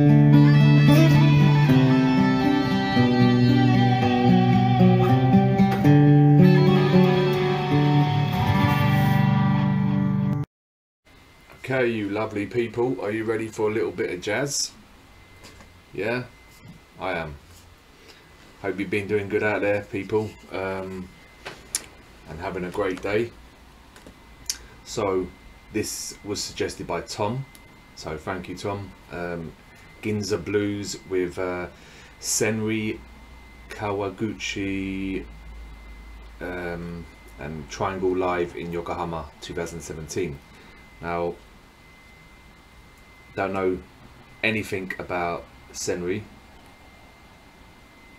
Okay, you lovely people, are you ready for a little bit of jazz? Yeah, I am. Hope you've been doing good out there, people, um, and having a great day. So, this was suggested by Tom, so thank you, Tom. Um, Ginza Blues with uh, Senri Kawaguchi um, and Triangle Live in Yokohama 2017. Now, don't know anything about Senri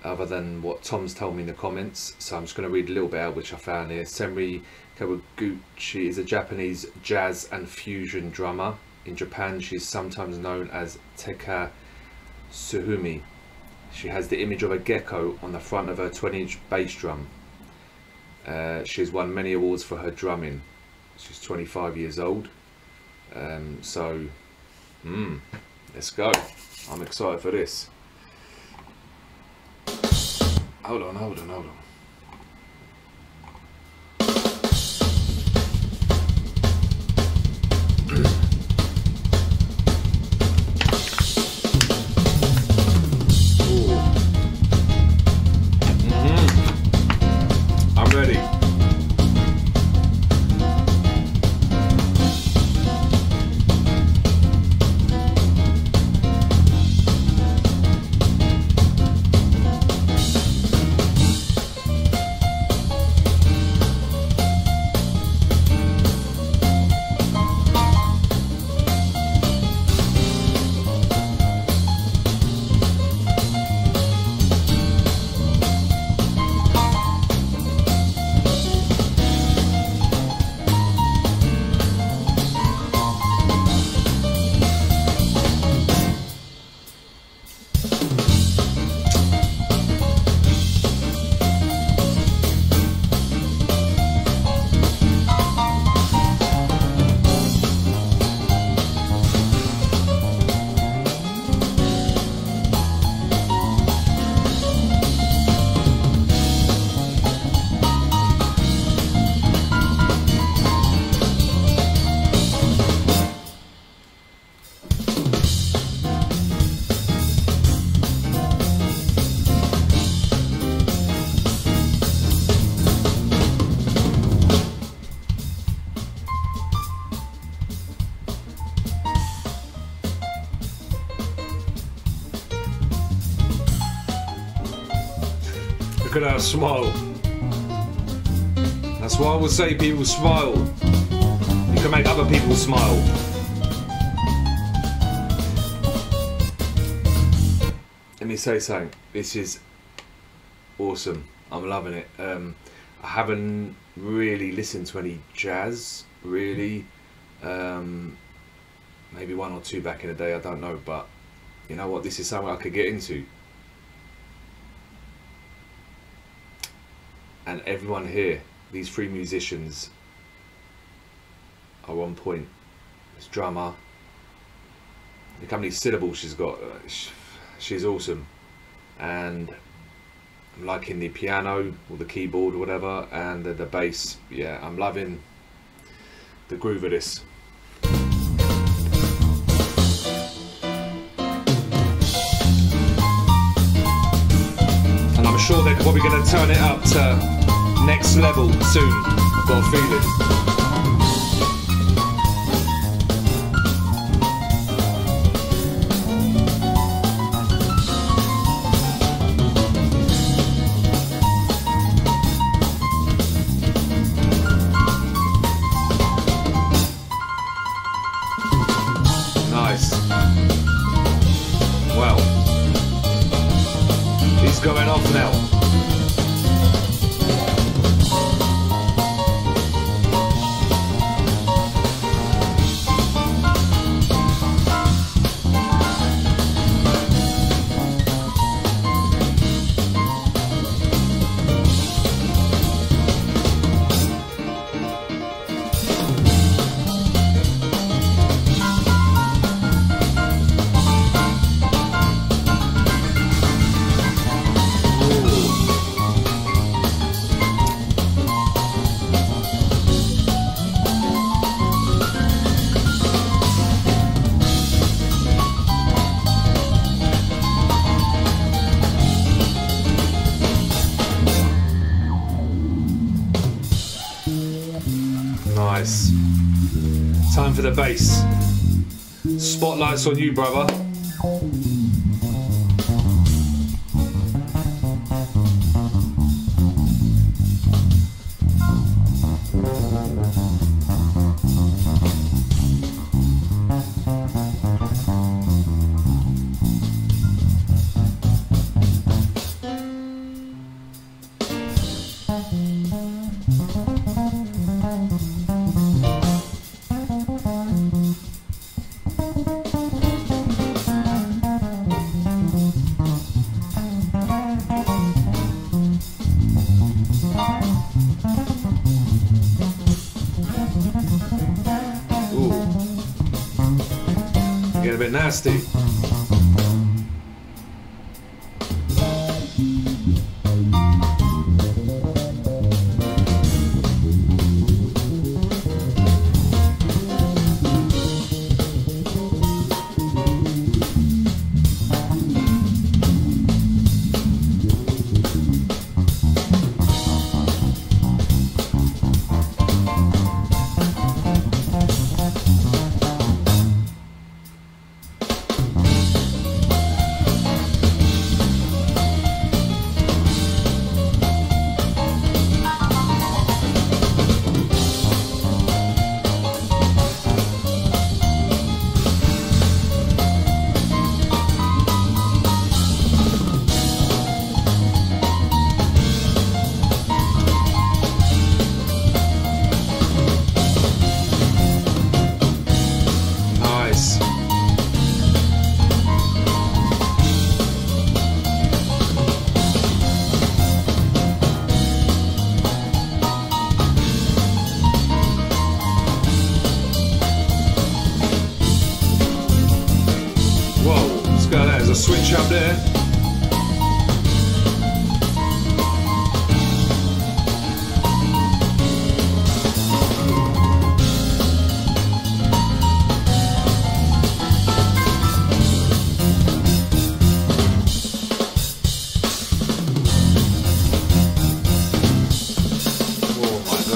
other than what Tom's told me in the comments so I'm just going to read a little bit out which I found here. Senri Kawaguchi is a Japanese jazz and fusion drummer. In Japan she's sometimes known as Teka Suhumi. She has the image of a gecko on the front of her 20 inch bass drum. Uh, she's won many awards for her drumming. She's 25 years old. Um, so Hmm, let's go. I'm excited for this. Hold on, hold on, hold on. Look at her smile. That's why I would say people smile. You can make other people smile. Let me say something. This is awesome. I'm loving it. Um, I haven't really listened to any jazz, really. Um, maybe one or two back in the day, I don't know. But you know what? This is something I could get into. And everyone here, these three musicians, are on point. This drummer, look how many syllables she's got. Uh, she's awesome, and I'm liking the piano or the keyboard or whatever, and the, the bass. Yeah, I'm loving the groove of this. Sure they're probably going to turn it up to next level soon. I've got a feeling. For the bass. Spotlights on you, brother. Bit nasty.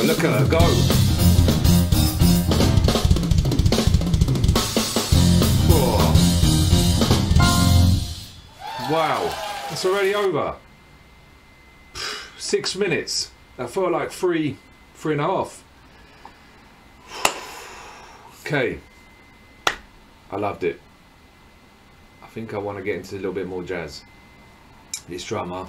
Look at her go. Wow, it's already over. Six minutes. That felt like three, three and a half. Okay, I loved it. I think I want to get into a little bit more jazz. This drummer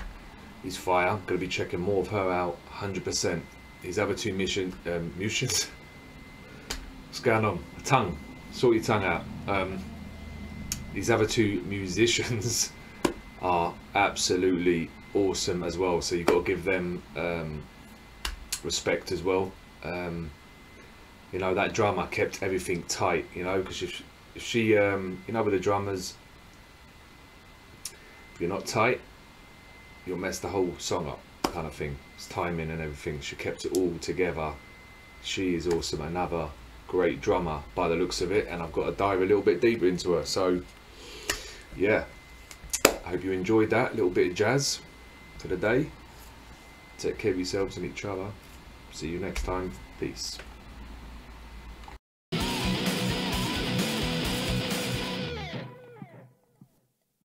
is fire. I'm going to be checking more of her out, 100%. These other two mission, um, missions. What's going on? A tongue. Sort your tongue out. Um, these other two musicians are absolutely awesome as well. So you've got to give them um, respect as well. Um, you know that drummer kept everything tight. You know because if, if she, um, you know, with the drummers, if you're not tight, you'll mess the whole song up, kind of thing. It's timing and everything. She kept it all together. She is awesome. Another great drummer by the looks of it, and I've got to dive a little bit deeper into her. So, yeah, I hope you enjoyed that little bit of jazz for the day. Take care of yourselves and each other. See you next time. Peace.